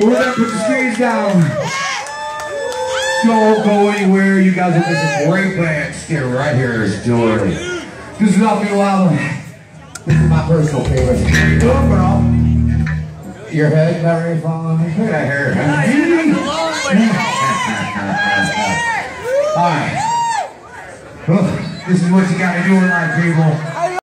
We're gonna put the screens down. Don't go anywhere. You guys will miss a great band. Stay right here. Jordan. This is off your album. This is my personal favorite. Bro. Your head, Larry, following me. Look at that hair. All right. This is what you gotta do in life, people.